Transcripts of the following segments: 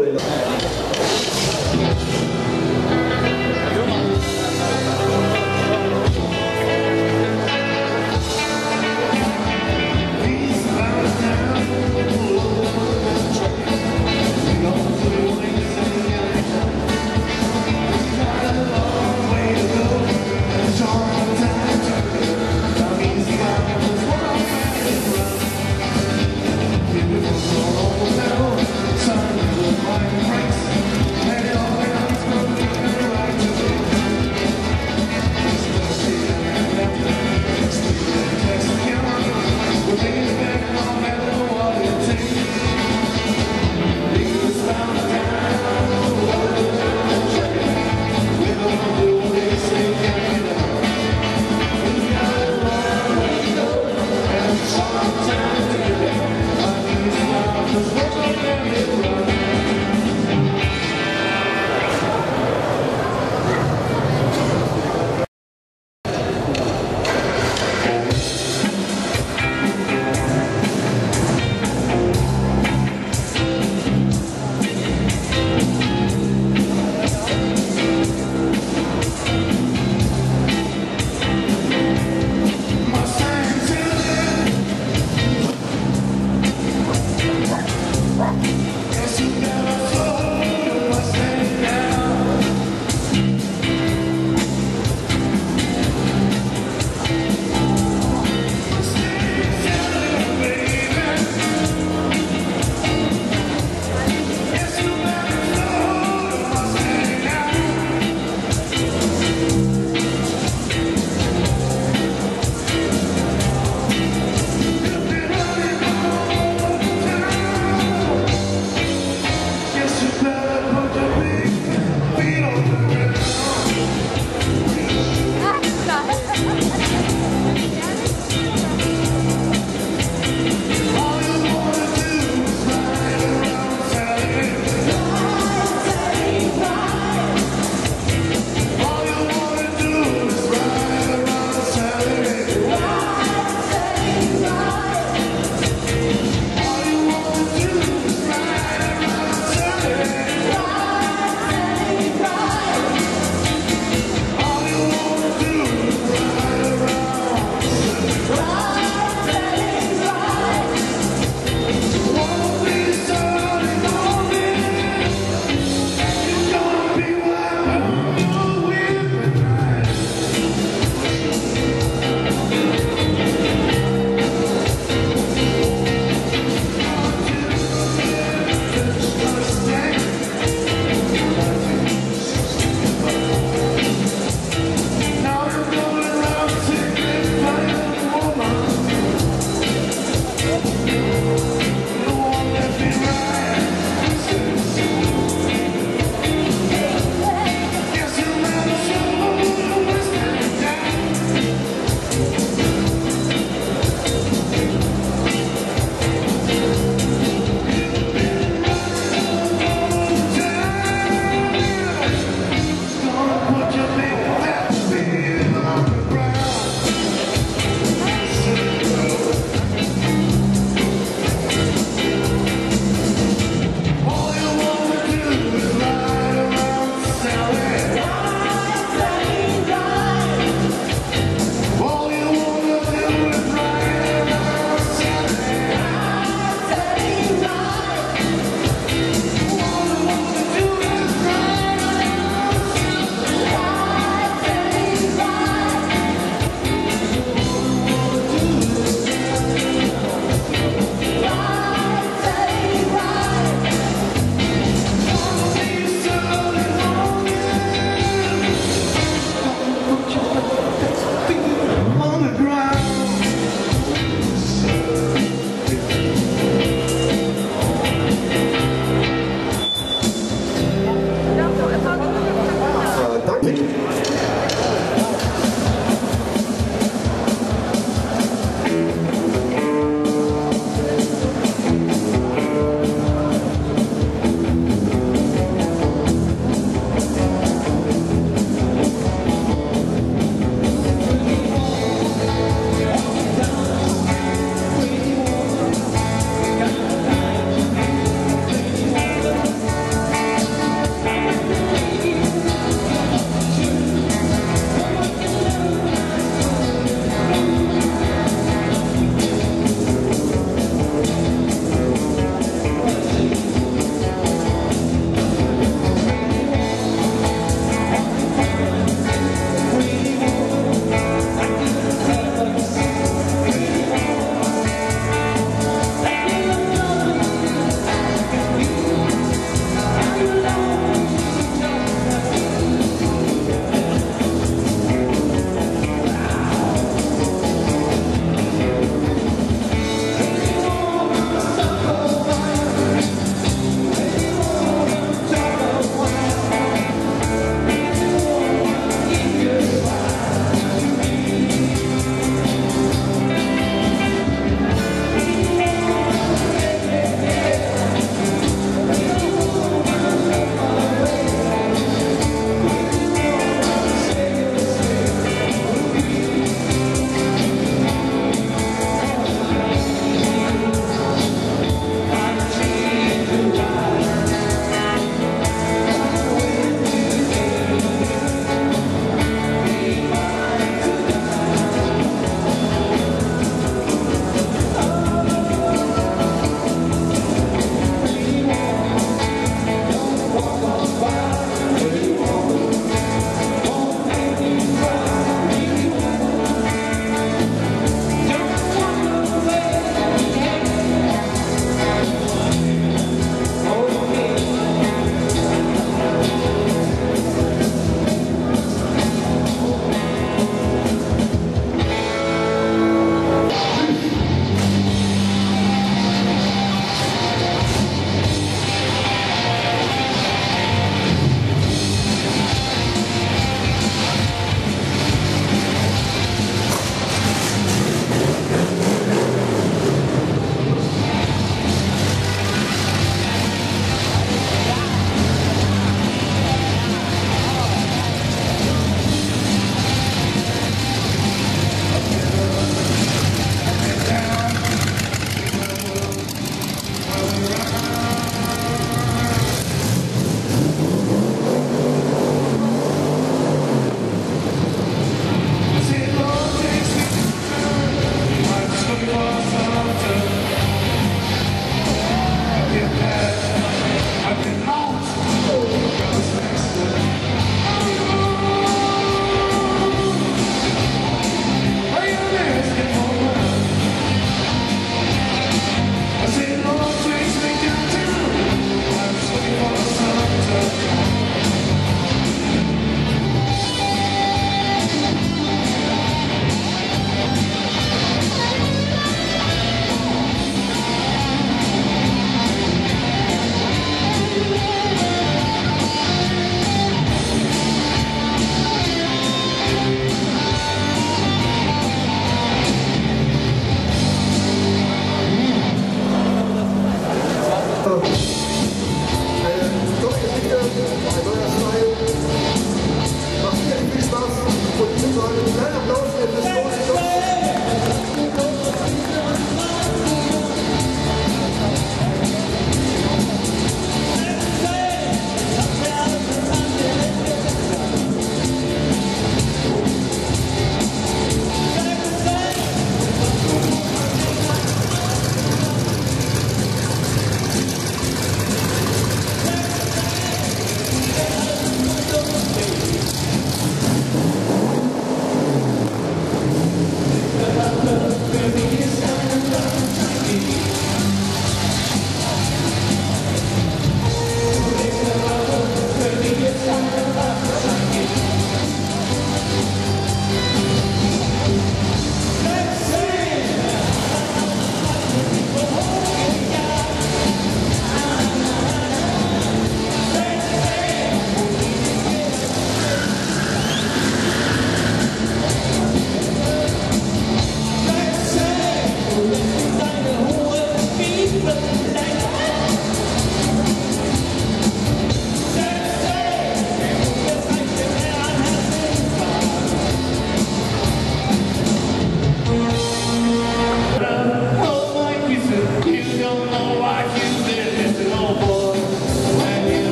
de.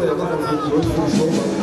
对外面有有有说？过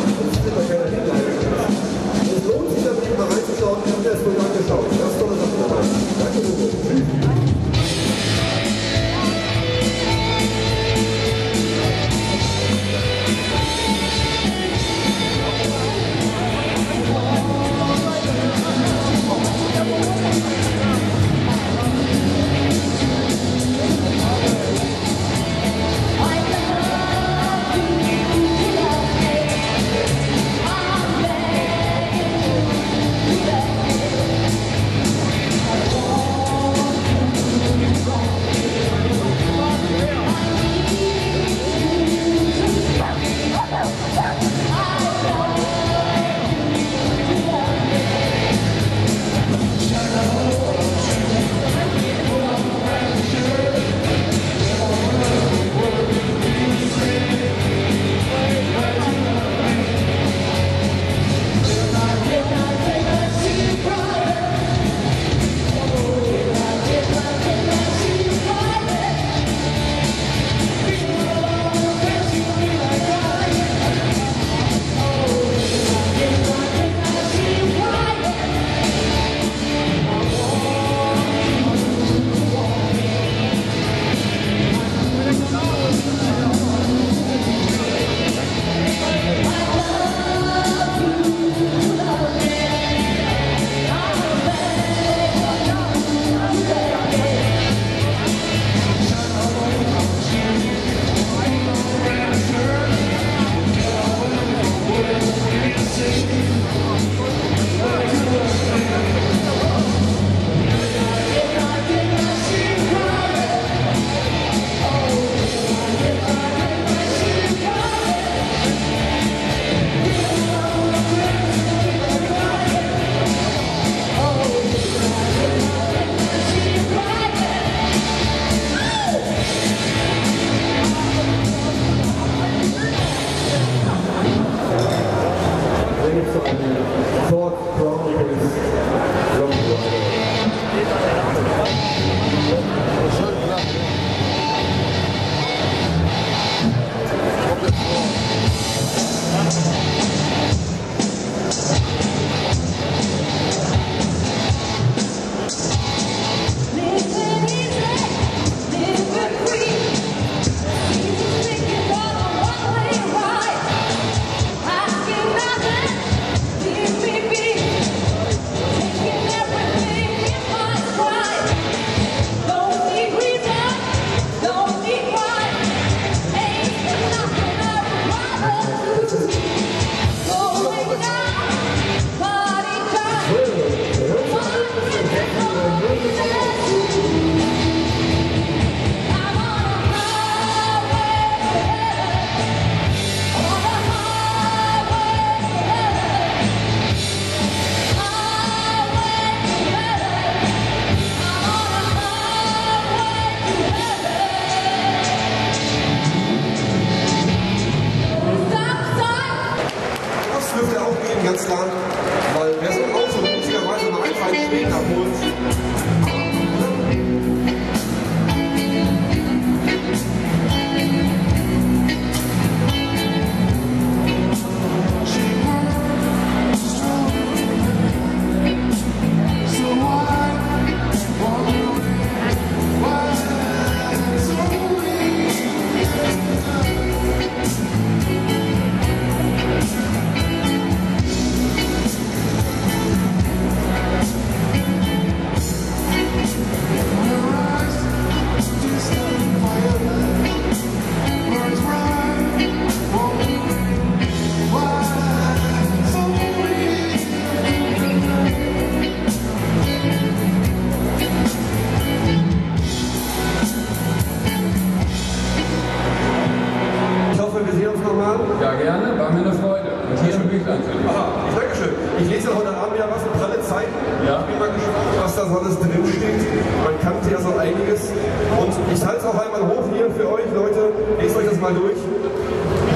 Ja, gerne. War mir eine Freude. Und hier ein Büchlein für dich. Aha, Dankeschön. Ich lese heute Abend wieder was, pralle Zeiten. Ja. Ich bin mal gespannt, was da so alles drinsteht. Man kannte ja so einiges. Und ich halte es auch einmal hoch hier für euch, Leute. Lest euch das mal durch.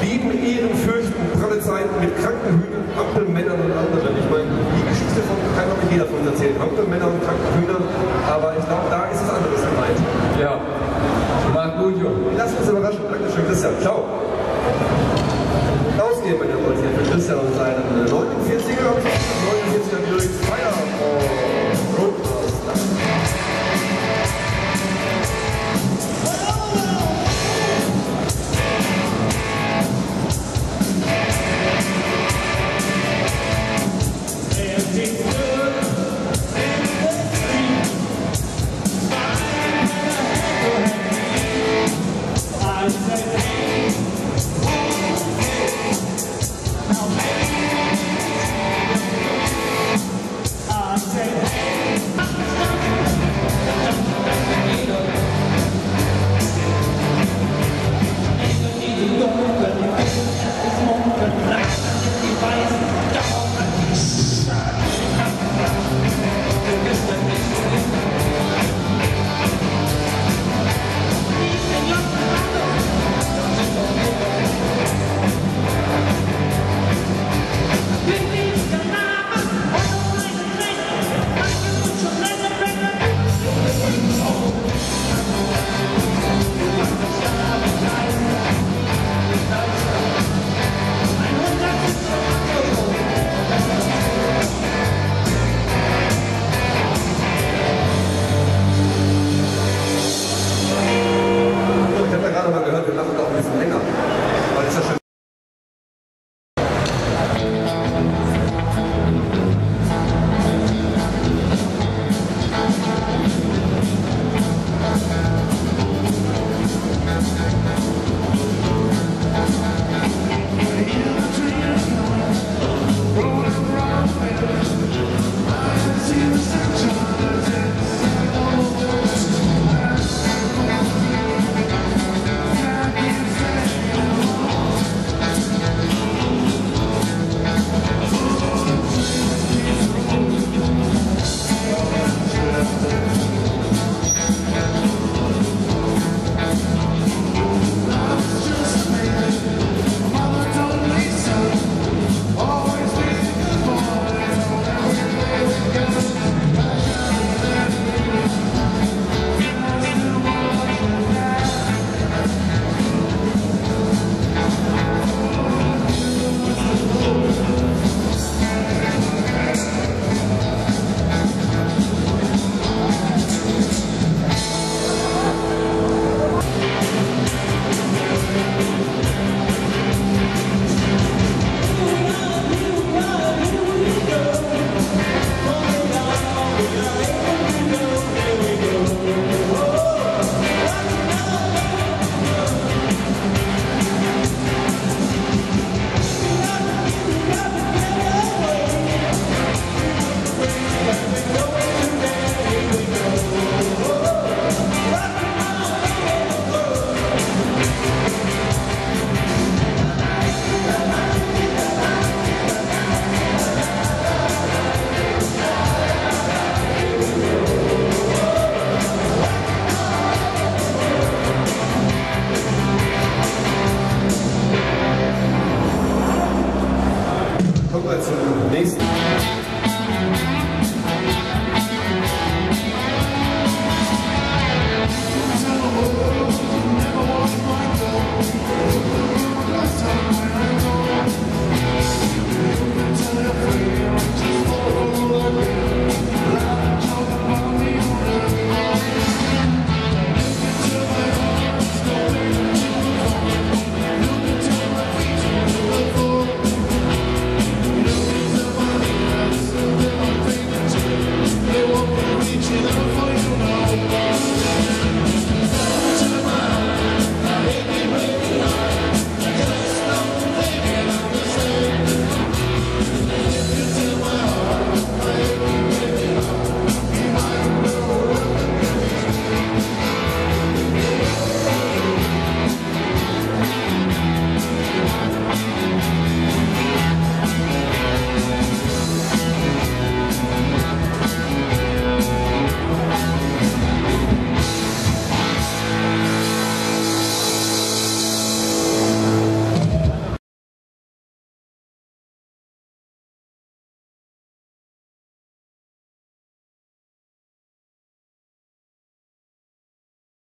Lieben, Ehren, Fürchten, pralle Zeiten mit kranken Hühnern, Ampelmännern und anderen. Ich meine, die Geschichte von, kann auch nicht jeder von uns erzählen. Ampelmänner und kranken Hühnern. Aber ich glaube, da ist es anderes gemeint. Ja. Macht gut, Junge. Lasst uns überraschen. Dankeschön, Christian. Ciao. Herausgeber der Volksherr Christian und seinen 49er, 49er Lyrics